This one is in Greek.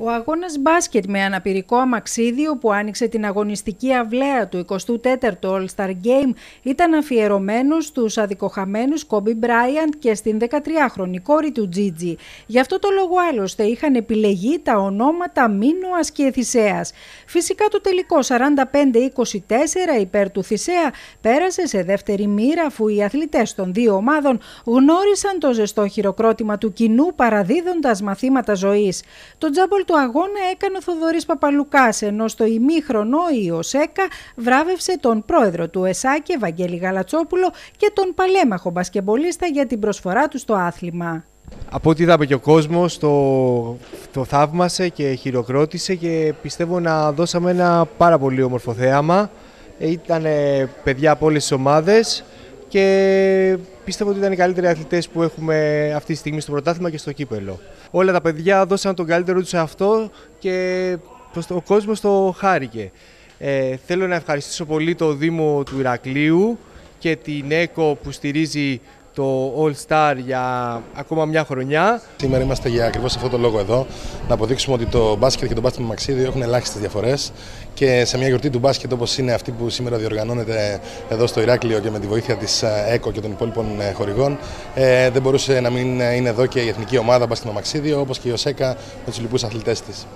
Ο αγώνας μπάσκετ με αναπηρικό αμαξίδιο που άνοιξε την αγωνιστική αυλαία του 24ου All-Star Game ήταν αφιερωμένος στους αδικοχαμένους Kobe Bryant και στην 13χρονη κόρη του Gigi. Γι' αυτό το λόγο άλλωστε είχαν επιλεγεί τα ονόματα Μίνωας και Θησέας. Φυσικά το τελικό 45-24 υπέρ του Θησέα πέρασε σε δεύτερη μοίρα αφού οι αθλητές των δύο ομάδων γνώρισαν το ζεστό χειροκρότημα του κοινού παραδίδοντας μαθήματα ζωής. Το τζάμπολ του αγώνα έκανε ο Θοδωρής Παπαλουκάς, ενώ στο ημίχρονο η ΟΣΕΚΑ βράβευσε τον πρόεδρο του ΕΣΑΚΕ, Βαγγέλη Γαλατσόπουλο, και τον παλέμαχο μπασκεμπολίστα για την προσφορά του στο άθλημα. Από ό,τι είδαμε και ο κόσμος το, το θαύμασε και χειροκρότησε και πιστεύω να δώσαμε ένα πάρα πολύ όμορφο θέαμα. Ήταν παιδιά από όλες τις ομάδες και πιστεύω ότι ήταν οι καλύτεροι αθλητές που έχουμε αυτή τη στιγμή στο πρωτάθλημα και στο κύπελο. Όλα τα παιδιά δώσαν τον καλύτερο τους σε αυτό και ο κόσμος το χάρηκε. Ε, θέλω να ευχαριστήσω πολύ το Δήμο του Ηρακλείου και την ΕΚΟ που στηρίζει το All Star για ακόμα μια χρονιά. Σήμερα είμαστε για ακριβώς αυτό το λόγο εδώ. Να αποδείξουμε ότι το μπάσκετ και το μπάσκετ με μαξίδιο έχουν ελάχιστες διαφορές. Και σε μια γιορτή του μπάσκετ όπως είναι αυτή που σήμερα διοργανώνεται εδώ στο Ηράκλειο και με τη βοήθεια της ε, ΕΚΟ και των υπόλοιπων ε, χορηγών, ε, δεν μπορούσε να μην είναι εδώ και η εθνική ομάδα μπάσκετ με μαξίδιο όπως και η ΟΣΕΚΑ με τους λοιπούς αθλητές της.